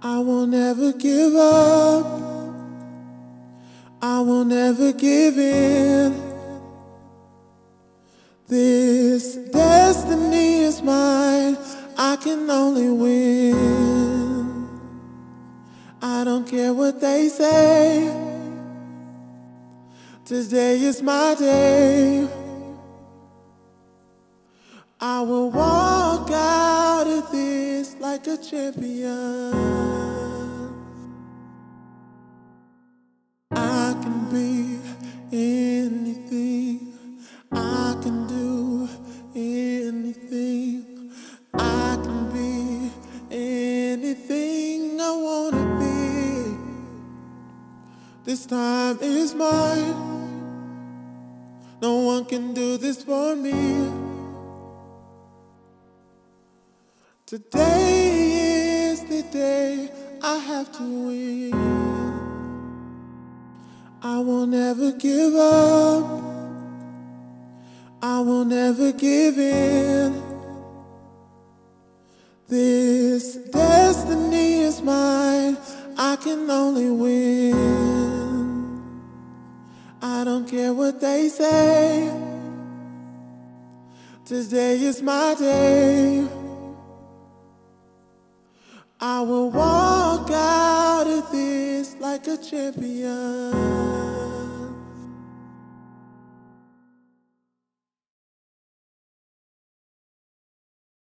I will never give up. I will never give in. This destiny is mine. I can only win. I don't care what they say. Today is my day. I will walk like a champion. I can be anything. I can do anything. I can be anything I wanna be. This time is mine. No one can do this for me. Today is the day I have to win. I will never give up. I will never give in. This destiny is mine. I can only win. I don't care what they say. Today is my day. I will walk out of this like a champion.